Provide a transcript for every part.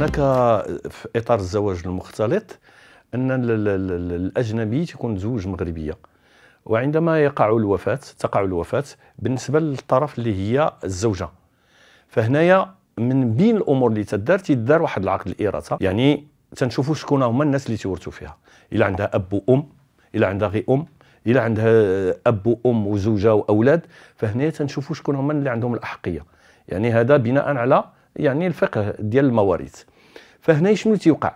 هناك في إطار الزواج المختلط أن الأجنبي تكون زوج مغربية. وعندما يقع الوفاه تقع الوفاة بالنسبة للطرف اللي هي الزوجة. فهنايا من بين الأمور اللي تدار تدار واحد العقد الإراثة يعني تنشوفوا شكون هما الناس اللي تورثوا فيها. إلا عندها أب وأم إلا عندها غير أم إلا عندها أب وأم وزوجة وأولاد. فهنا تنشوفوا شكون هما اللي عندهم الأحقية. يعني هذا بناء على يعني الفقه ديال المواريث. فهنا شنو تيوقع؟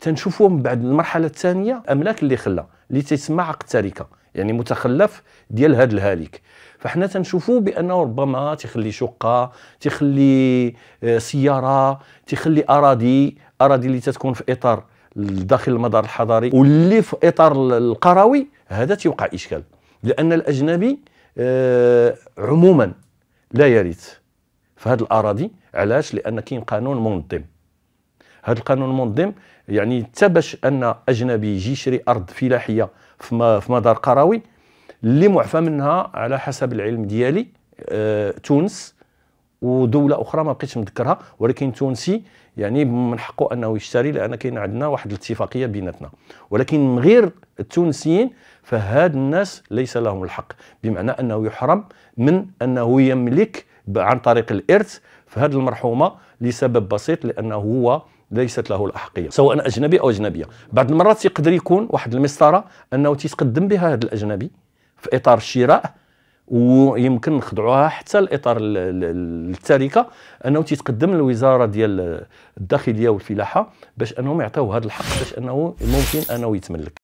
تنشوفوا من بعد المرحلة الثانية املاك اللي خلى اللي تيسمى عقد تركه يعني متخلف ديال هذا الهالك. فحنا تنشوفوا بأنه ربما تخلي شقة تخلي آه، سيارة تخلي أراضي أراضي اللي تتكون في إطار داخل المدار الحضاري واللي في إطار القروي هذا تيوقع إشكال. لأن الأجنبي آه، عموما لا يرث في هذه الأراضي علاش؟ لأن كاين قانون منظم. هذا القانون المنظم يعني حتى باش أن أجنبي يجي يشري أرض فلاحية في مدار قروي اللي معفى منها على حسب العلم ديالي آه تونس ودولة أخرى ما بقيتش نذكرها ولكن تونسي يعني من حقه أنه يشتري لأن كاين عندنا واحد الاتفاقية بيناتنا. ولكن من غير التونسيين فهاد الناس ليس لهم الحق. بمعنى أنه يحرم من أنه يملك عن طريق الإرث. في هذه المرحومة لسبب بسيط لأنه هو ليست له الأحقية سواء أجنبي أو أجنبية. بعض المرات يقدر يكون واحد المسطرة أنه تيتقدم بها هذا الأجنبي في إطار الشراء ويمكن نخضعوها حتى لاطار التركه أنه تيتقدم للوزارة ديال الداخلية والفلاحة باش أنهم يعطيوه هذا الحق باش أنه ممكن أنه يتملك.